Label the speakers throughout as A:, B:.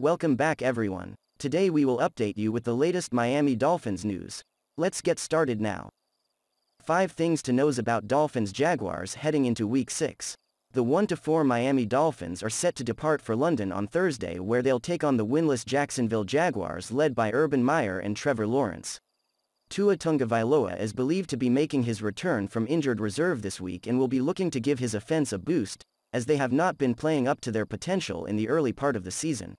A: Welcome back everyone. Today we will update you with the latest Miami Dolphins news. Let's get started now. 5 things to know about Dolphins Jaguars heading into week 6. The 1-4 Miami Dolphins are set to depart for London on Thursday where they'll take on the winless Jacksonville Jaguars led by Urban Meyer and Trevor Lawrence. Tua Tagovailoa is believed to be making his return from injured reserve this week and will be looking to give his offense a boost, as they have not been playing up to their potential in the early part of the season.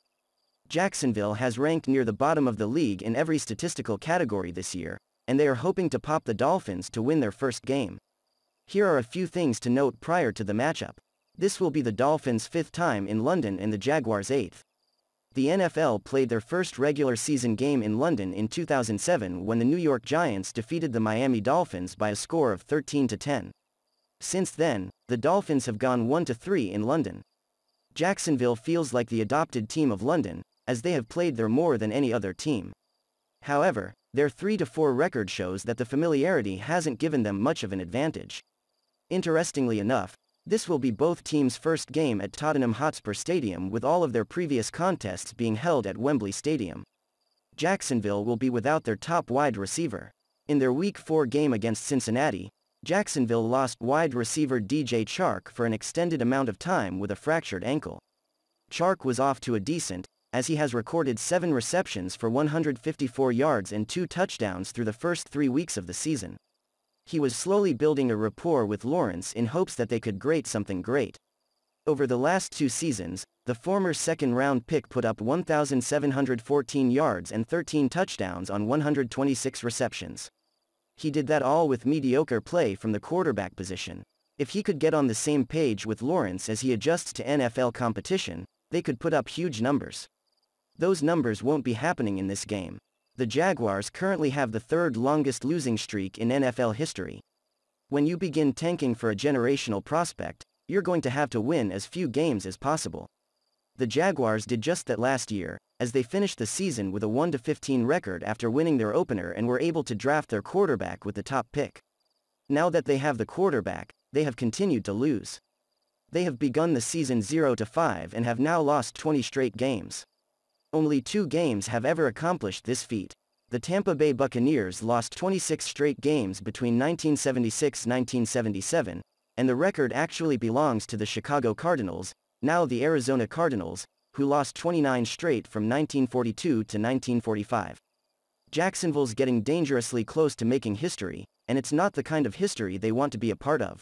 A: Jacksonville has ranked near the bottom of the league in every statistical category this year, and they are hoping to pop the Dolphins to win their first game. Here are a few things to note prior to the matchup. This will be the Dolphins' fifth time in London and the Jaguars' eighth. The NFL played their first regular season game in London in 2007 when the New York Giants defeated the Miami Dolphins by a score of 13 to 10. Since then, the Dolphins have gone 1 to 3 in London. Jacksonville feels like the adopted team of London, as they have played there more than any other team. However, their 3-4 record shows that the familiarity hasn't given them much of an advantage. Interestingly enough, this will be both teams' first game at Tottenham Hotspur Stadium with all of their previous contests being held at Wembley Stadium. Jacksonville will be without their top wide receiver. In their Week 4 game against Cincinnati, Jacksonville lost wide receiver DJ Chark for an extended amount of time with a fractured ankle. Chark was off to a decent, as he has recorded 7 receptions for 154 yards and 2 touchdowns through the first 3 weeks of the season. He was slowly building a rapport with Lawrence in hopes that they could great something great. Over the last two seasons, the former second-round pick put up 1,714 yards and 13 touchdowns on 126 receptions. He did that all with mediocre play from the quarterback position. If he could get on the same page with Lawrence as he adjusts to NFL competition, they could put up huge numbers. Those numbers won't be happening in this game. The Jaguars currently have the third longest losing streak in NFL history. When you begin tanking for a generational prospect, you're going to have to win as few games as possible. The Jaguars did just that last year, as they finished the season with a 1-15 record after winning their opener and were able to draft their quarterback with the top pick. Now that they have the quarterback, they have continued to lose. They have begun the season 0-5 and have now lost 20 straight games. Only two games have ever accomplished this feat. The Tampa Bay Buccaneers lost 26 straight games between 1976-1977, and the record actually belongs to the Chicago Cardinals, now the Arizona Cardinals, who lost 29 straight from 1942 to 1945. Jacksonville's getting dangerously close to making history, and it's not the kind of history they want to be a part of.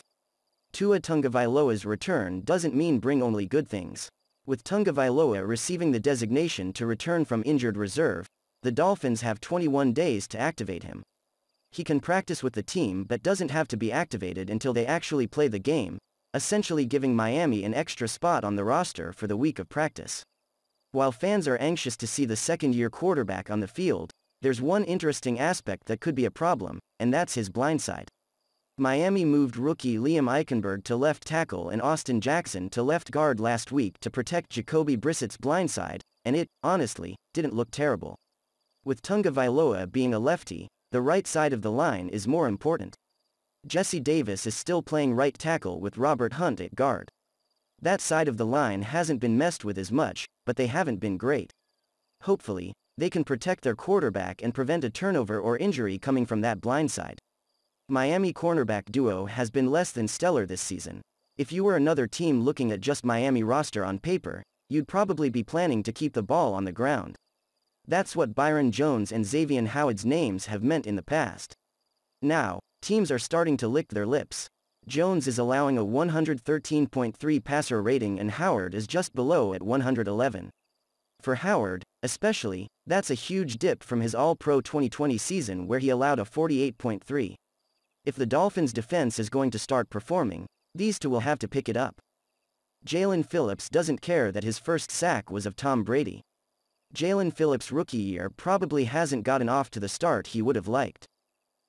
A: Tua Tagovailoa's return doesn't mean bring only good things. With Tagovailoa receiving the designation to return from injured reserve, the Dolphins have 21 days to activate him. He can practice with the team but doesn't have to be activated until they actually play the game, essentially giving Miami an extra spot on the roster for the week of practice. While fans are anxious to see the second-year quarterback on the field, there's one interesting aspect that could be a problem, and that's his blindside. Miami moved rookie Liam Eichenberg to left tackle and Austin Jackson to left guard last week to protect Jacoby Brissett's blindside, and it, honestly, didn't look terrible. With Tagovailoa being a lefty, the right side of the line is more important. Jesse Davis is still playing right tackle with Robert Hunt at guard. That side of the line hasn't been messed with as much, but they haven't been great. Hopefully, they can protect their quarterback and prevent a turnover or injury coming from that blindside. Miami cornerback duo has been less than stellar this season. If you were another team looking at just Miami roster on paper, you'd probably be planning to keep the ball on the ground. That's what Byron Jones and Xavier Howard's names have meant in the past. Now, teams are starting to lick their lips. Jones is allowing a 113.3 passer rating and Howard is just below at 111. For Howard, especially, that's a huge dip from his All-Pro 2020 season where he allowed a 48.3. If the Dolphins' defense is going to start performing, these two will have to pick it up. Jaelan Phillips doesn't care that his first sack was of Tom Brady. Jaelan Phillips' rookie year probably hasn't gotten off to the start he would have liked.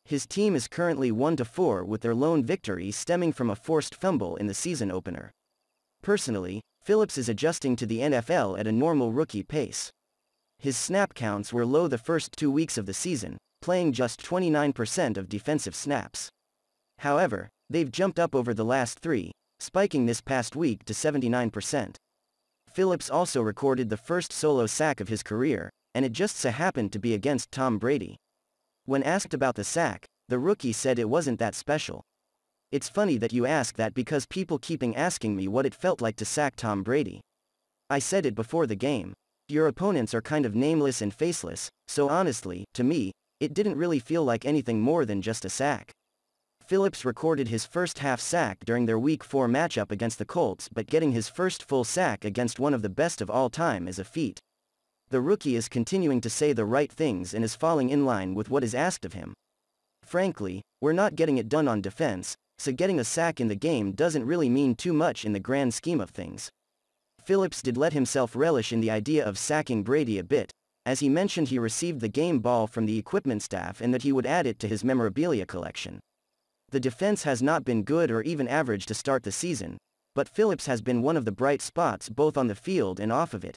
A: His team is currently 1-4 with their lone victory stemming from a forced fumble in the season opener. Personally, Phillips is adjusting to the NFL at a normal rookie pace. His snap counts were low the first two weeks of the season, playing just 29% of defensive snaps. However, they've jumped up over the last three, spiking this past week to 79%. Phillips also recorded the first solo sack of his career, and it just so happened to be against Tom Brady. When asked about the sack, the rookie said it wasn't that special. It's funny that you ask that because people keeping asking me what it felt like to sack Tom Brady. I said it before the game. Your opponents are kind of nameless and faceless, so honestly, to me, it didn't really feel like anything more than just a sack. Phillips recorded his first half sack during their Week 4 matchup against the Colts but getting his first full sack against one of the best of all time is a feat. The rookie is continuing to say the right things and is falling in line with what is asked of him. Frankly, we're not getting it done on defense, so getting a sack in the game doesn't really mean too much in the grand scheme of things. Phillips did let himself relish in the idea of sacking Brady a bit, as he mentioned he received the game ball from the equipment staff and that he would add it to his memorabilia collection. The defense has not been good or even average to start the season, but Phillips has been one of the bright spots both on the field and off of it.